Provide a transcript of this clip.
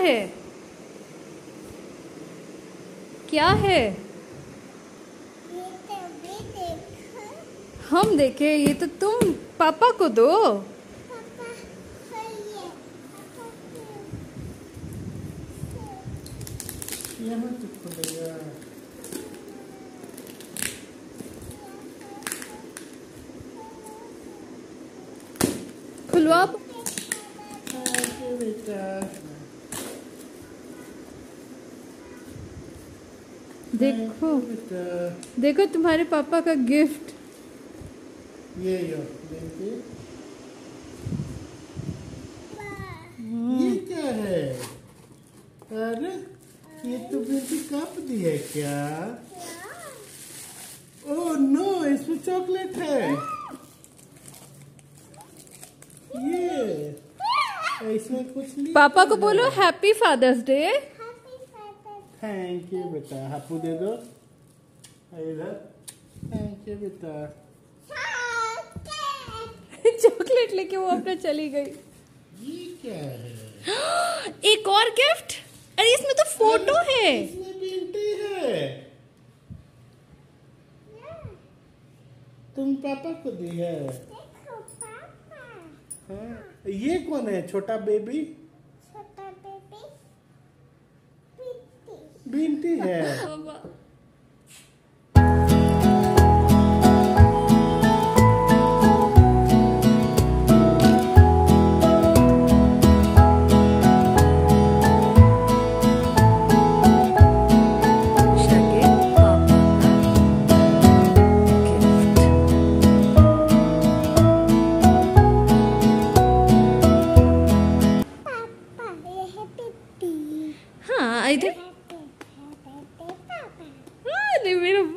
है? क्या है? हम देखे ये तो तुम पापा को दो। खुलवा बेटा। देखो। देखो तुम्हारे पापा का गिफ्ट। ये यो देखिए। ये क्या है? अरे ये तो बेटी कप दी है क्या ओह नो इसमें चॉकलेट है। ये इसमें कुछ नहीं पापा को बोलो happy father's day Happy Father's thank you बेटा हापू दे दो इधर थैक यू बेटा चॉकलेट लेके वो अपना चली गई। ये क्या है? एक और गिफ्ट अरे इसमें तो फ़ोटो है इसमें है। तुम पापा को दी है। हाँ ये कौन है? छोटा बेबी छोटा बेबी बींटी है। है हाँ इधर। they made a